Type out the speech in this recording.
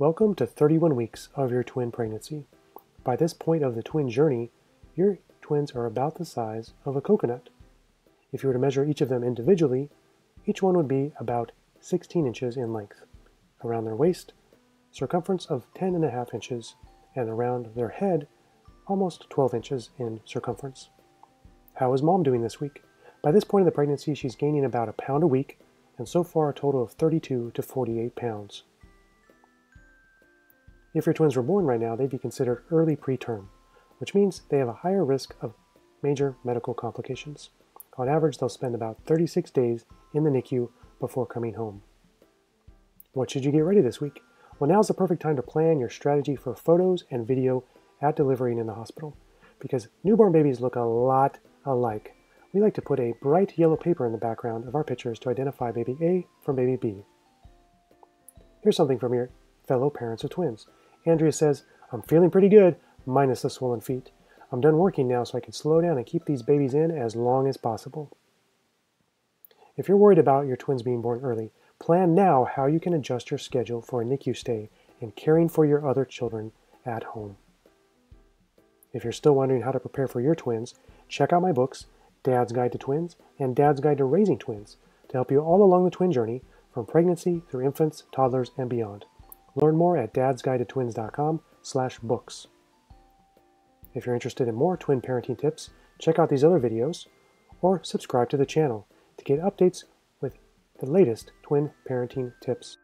Welcome to 31 weeks of your twin pregnancy. By this point of the twin journey, your twins are about the size of a coconut. If you were to measure each of them individually, each one would be about 16 inches in length. Around their waist, circumference of 10 and a half inches, and around their head, almost 12 inches in circumference. How is mom doing this week? By this point in the pregnancy, she's gaining about a pound a week, and so far a total of 32 to 48 pounds. If your twins were born right now, they'd be considered early preterm, which means they have a higher risk of major medical complications. On average, they'll spend about 36 days in the NICU before coming home. What should you get ready this week? Well, now's the perfect time to plan your strategy for photos and video at delivery and in the hospital because newborn babies look a lot alike. We like to put a bright yellow paper in the background of our pictures to identify baby A from baby B. Here's something from your fellow parents of twins. Andrea says, I'm feeling pretty good, minus the swollen feet. I'm done working now so I can slow down and keep these babies in as long as possible. If you're worried about your twins being born early, plan now how you can adjust your schedule for a NICU stay and caring for your other children at home. If you're still wondering how to prepare for your twins, check out my books, Dad's Guide to Twins and Dad's Guide to Raising Twins, to help you all along the twin journey from pregnancy through infants, toddlers, and beyond. Learn more at dadsguidetotwins.com slash books. If you're interested in more twin parenting tips, check out these other videos or subscribe to the channel to get updates with the latest twin parenting tips.